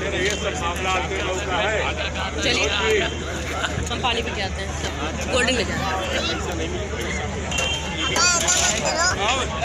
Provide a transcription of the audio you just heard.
ये सब मामला का है? चलिए। हम पानी पी के आते हैं। गोल्डन ले जाते हैं।